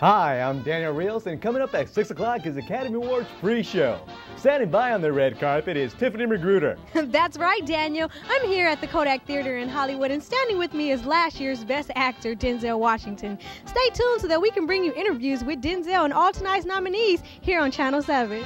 Hi, I'm Daniel Rios, and coming up at 6 o'clock is Academy Awards pre-show. Standing by on the red carpet is Tiffany Magruder. That's right, Daniel. I'm here at the Kodak Theater in Hollywood, and standing with me is last year's Best Actor, Denzel Washington. Stay tuned so that we can bring you interviews with Denzel and all tonight's nominees here on Channel 7.